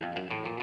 Música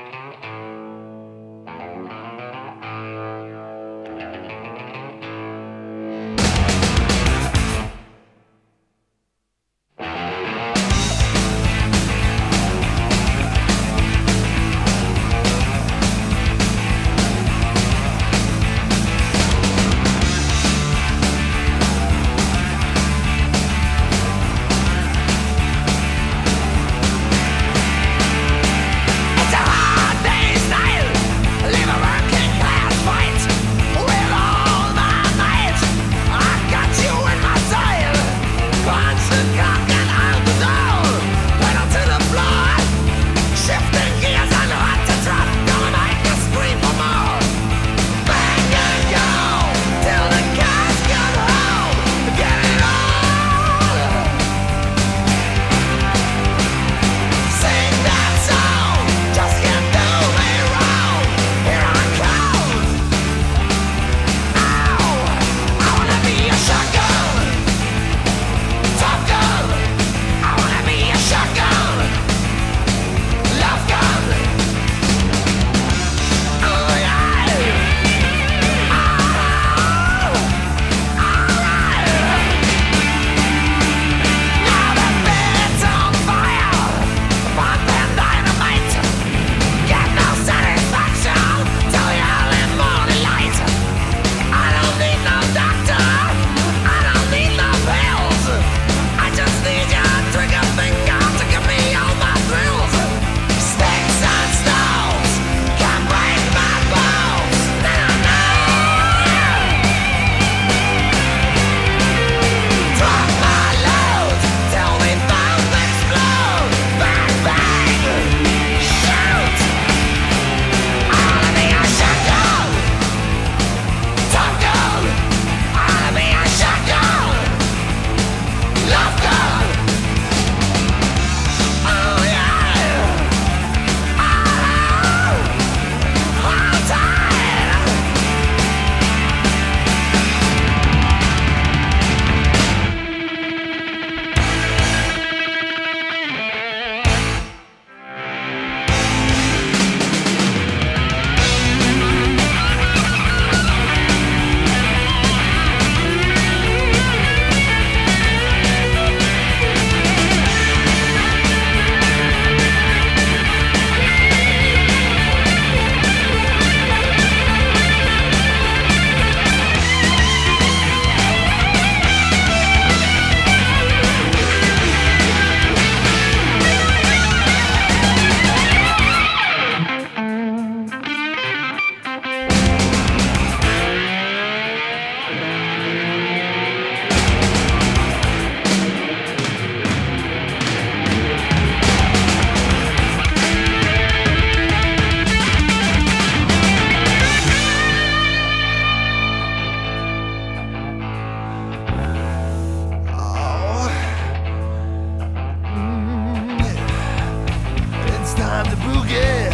time to boogie.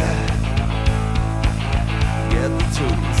Get the tools.